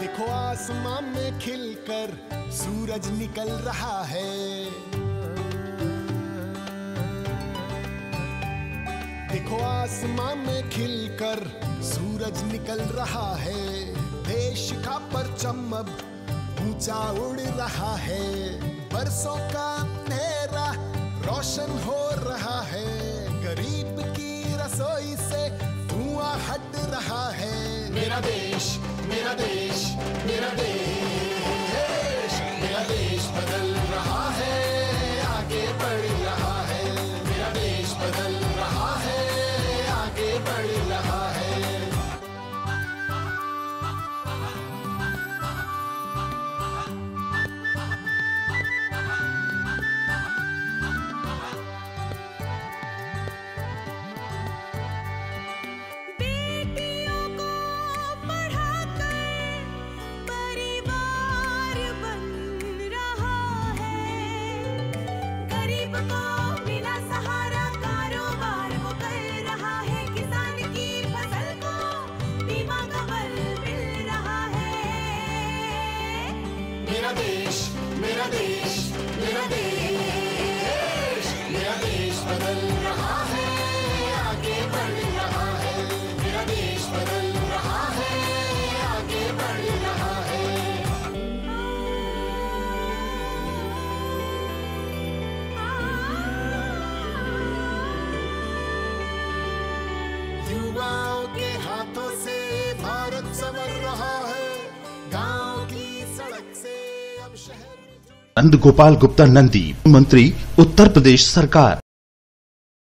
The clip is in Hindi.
देखो आसमां में खिलकर सूरज निकल रहा है। देखो आसमां में खिलकर सूरज निकल रहा है। देश का परचम अब ऊँचा उड़ रहा है। बरसों का अंधेरा देश मेरा देश मेरा देश मेरा देश बदल रहा है, आगे बढ़ रहा है। मेरा देश बदल रहा है, आगे बढ़ रहा मेरा देश मेरा देश मेरा देश मेरा देश बदल रहा है आगे बढ़ रहा है मेरा देश बदल रहा है आगे बढ़ रहा है युवाओं नंद गोपाल गुप्ता नंदी मंत्री उत्तर प्रदेश सरकार।